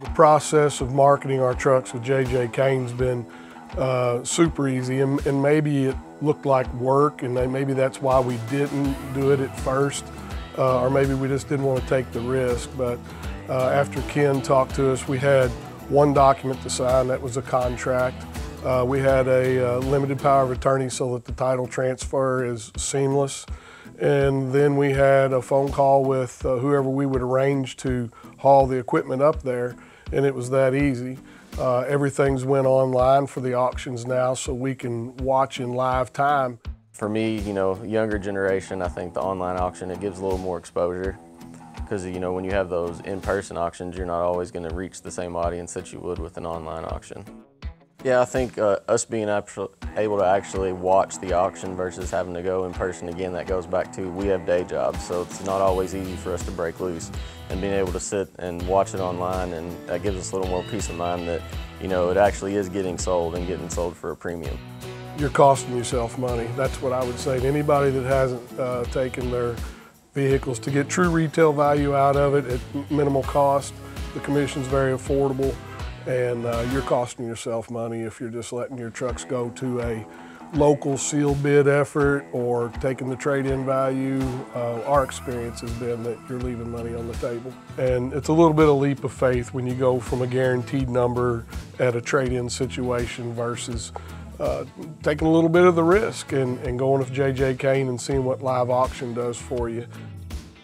The process of marketing our trucks with JJ Kane's been uh, super easy, and, and, maybe it looked like work, and maybe that's why we didn't do it at first, uh, or maybe we just didn't want to take the risk. But uh, after Ken talked to us, we had one document to sign that was a contract. Uh, we had a uh, limited power of attorney so that the title transfer is seamless. And then we had a phone call with uh, whoever we would arrange to haul the equipment up there, and it was that easy. Uh, everything's went online for the auctions now, so we can watch in live time. For me, you know, younger generation, I think the online auction, it gives a little more exposure because you know when you have those in-person auctions you're not always going to reach the same audience that you would with an online auction. Yeah, I think uh, us being able to actually watch the auction versus having to go in person again, that goes back to we have day jobs, so it's not always easy for us to break loose. And being able to sit and watch it online, and that gives us a little more peace of mind that, you know, it actually is getting sold and getting sold for a premium. You're costing yourself money. That's what I would say to anybody that hasn't uh, taken their vehicles to get true retail value out of it at minimal cost. The commission's very affordable and uh, you're costing yourself money if you're just letting your trucks go to a local sealed bid effort or taking the trade-in value. Uh, our experience has been that you're leaving money on the table. And it's a little bit of leap of faith when you go from a guaranteed number at a trade-in situation versus uh, taking a little bit of the risk and, and going with JJ Kane and seeing what live auction does for you.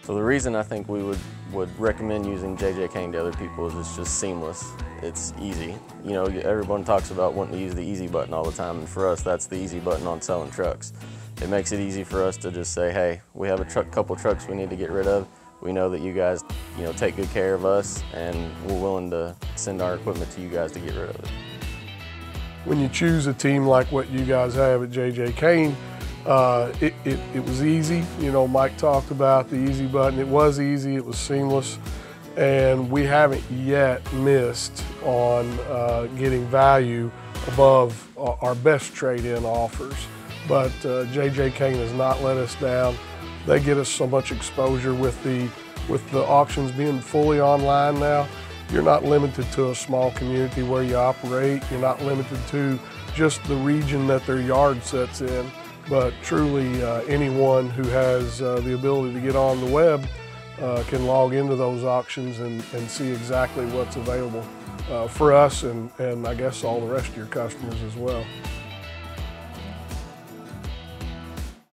So the reason I think we would, would recommend using JJ Kane to other people is it's just seamless. It's easy. You know, everyone talks about wanting to use the easy button all the time, and for us, that's the easy button on selling trucks. It makes it easy for us to just say, hey, we have a truck, couple trucks we need to get rid of. We know that you guys, you know, take good care of us, and we're willing to send our equipment to you guys to get rid of it. When you choose a team like what you guys have at JJ Kane, uh, it, it, it, was easy. You know, Mike talked about the easy button. It was easy, it was seamless, and we haven't yet missed on uh, getting value above our best trade-in offers. But uh, JJ Kane has not let us down. They get us so much exposure with the with the auctions being fully online now. You're not limited to a small community where you operate. You're not limited to just the region that their yard sets in but truly uh, anyone who has uh, the ability to get on the web uh, can log into those auctions and, and see exactly what's available uh, for us and, and I guess all the rest of your customers as well.